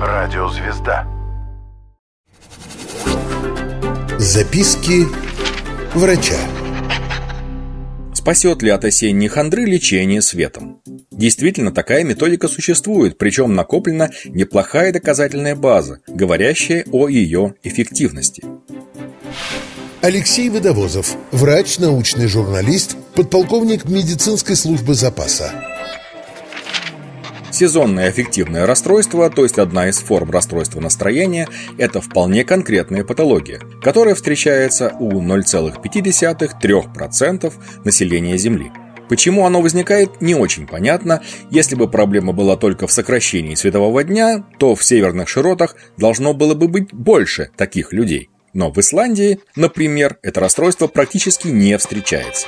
Радиозвезда. Записки врача. Спасет ли от осенней хандры лечение светом? Действительно, такая методика существует, причем накоплена неплохая доказательная база, говорящая о ее эффективности. Алексей Водовозов, врач, научный журналист, подполковник медицинской службы запаса. Сезонное аффективное расстройство, то есть одна из форм расстройства настроения, это вполне конкретная патология, которая встречается у 0,5-3% населения Земли. Почему оно возникает, не очень понятно. Если бы проблема была только в сокращении светового дня, то в северных широтах должно было бы быть больше таких людей. Но в Исландии, например, это расстройство практически не встречается.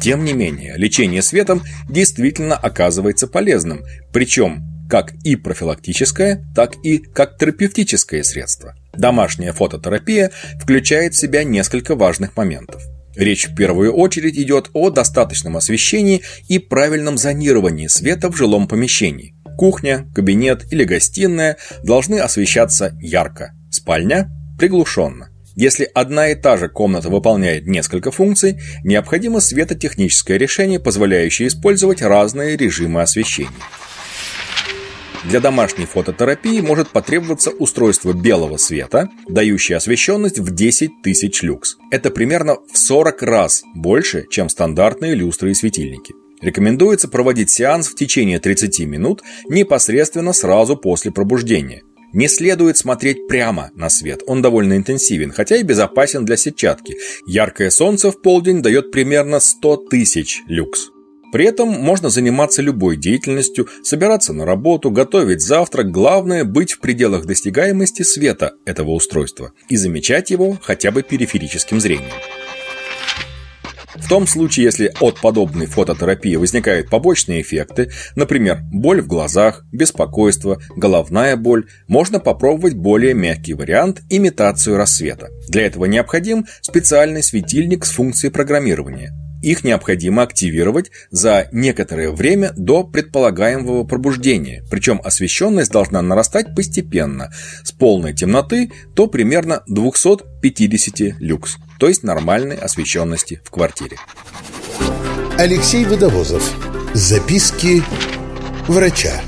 Тем не менее, лечение светом действительно оказывается полезным, причем как и профилактическое, так и как терапевтическое средство. Домашняя фототерапия включает в себя несколько важных моментов. Речь в первую очередь идет о достаточном освещении и правильном зонировании света в жилом помещении. Кухня, кабинет или гостиная должны освещаться ярко, спальня – приглушенно. Если одна и та же комната выполняет несколько функций, необходимо светотехническое решение, позволяющее использовать разные режимы освещения. Для домашней фототерапии может потребоваться устройство белого света, дающее освещенность в 10 тысяч люкс. Это примерно в 40 раз больше, чем стандартные люстры и светильники. Рекомендуется проводить сеанс в течение 30 минут непосредственно сразу после пробуждения. Не следует смотреть прямо на свет, он довольно интенсивен, хотя и безопасен для сетчатки. Яркое солнце в полдень дает примерно 100 тысяч люкс. При этом можно заниматься любой деятельностью, собираться на работу, готовить завтрак, главное быть в пределах достигаемости света этого устройства и замечать его хотя бы периферическим зрением. В том случае, если от подобной фототерапии возникают побочные эффекты, например, боль в глазах, беспокойство, головная боль, можно попробовать более мягкий вариант – имитацию рассвета. Для этого необходим специальный светильник с функцией программирования. Их необходимо активировать за некоторое время до предполагаемого пробуждения, причем освещенность должна нарастать постепенно, с полной темноты до примерно 250 люкс то есть нормальной освещенности в квартире. Алексей Водовозов. Записки врача.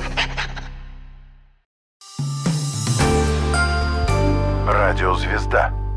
Радиозвезда.